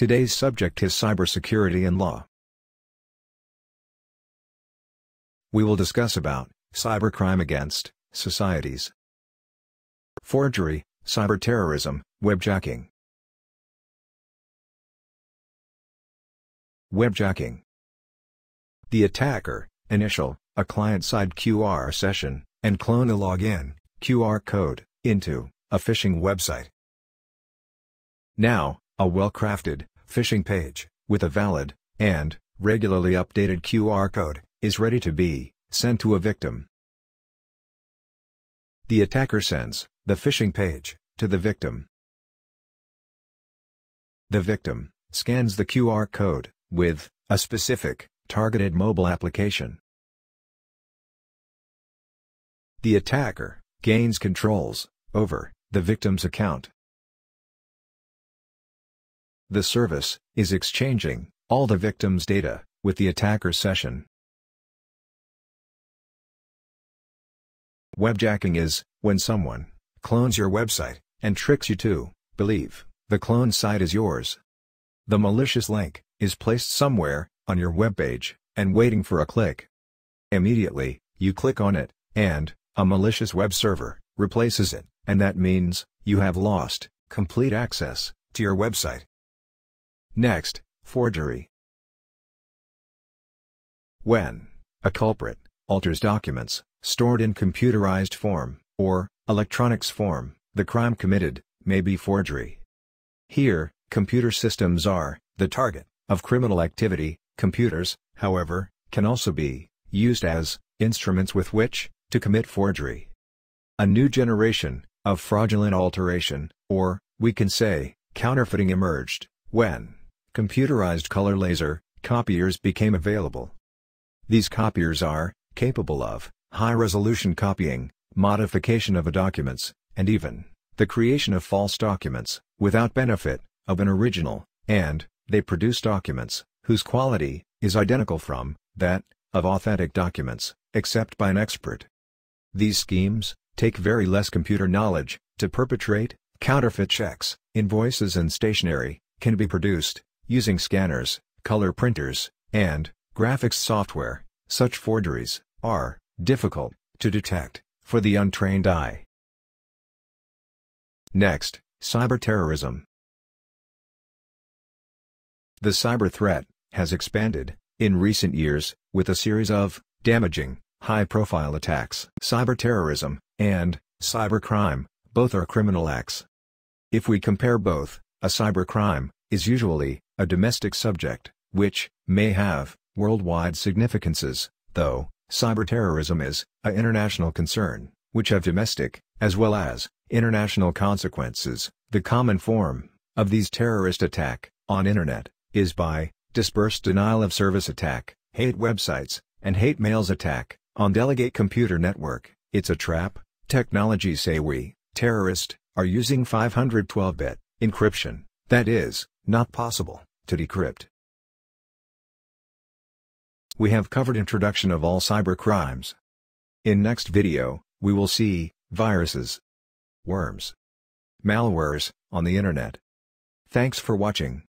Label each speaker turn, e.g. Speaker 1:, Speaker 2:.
Speaker 1: Today's subject is cybersecurity and law. We will discuss about cybercrime against societies, forgery, cyberterrorism, webjacking. Webjacking. The attacker, initial, a client-side QR session, and clone a login, QR code, into a phishing website. Now, a well-crafted, phishing page, with a valid, and, regularly updated QR code, is ready to be sent to a victim. The attacker sends the phishing page to the victim. The victim scans the QR code with a specific, targeted mobile application. The attacker gains controls over the victim's account. The service is exchanging all the victim's data with the attacker's session. Webjacking is when someone clones your website and tricks you to believe the cloned site is yours. The malicious link is placed somewhere on your web page and waiting for a click. Immediately, you click on it, and a malicious web server replaces it, and that means you have lost complete access to your website. Next, forgery. When a culprit alters documents stored in computerized form or electronics form, the crime committed may be forgery. Here, computer systems are the target of criminal activity. Computers, however, can also be used as instruments with which to commit forgery. A new generation of fraudulent alteration, or we can say counterfeiting emerged when computerized color laser copiers became available. These copiers are capable of high-resolution copying, modification of a documents, and even the creation of false documents without benefit of an original, and they produce documents whose quality is identical from that of authentic documents, except by an expert. These schemes take very less computer knowledge to perpetrate. Counterfeit checks, invoices and stationery can be produced Using scanners, color printers, and graphics software, such forgeries are difficult to detect for the untrained eye. Next, cyberterrorism. The cyber threat has expanded in recent years with a series of damaging, high-profile attacks. Cyberterrorism and cybercrime both are criminal acts. If we compare both, a cybercrime is usually a domestic subject, which may have worldwide significances, though cyberterrorism is a international concern, which have domestic, as well as international consequences. The common form of these terrorist attack on internet is by dispersed denial of service attack, hate websites, and hate mails attack on delegate computer network. It's a trap. Technology say we, terrorist, are using 512-bit encryption, that is, not possible to decrypt. We have covered introduction of all cyber crimes. In next video, we will see viruses, worms, malwares on the internet. Thanks for watching.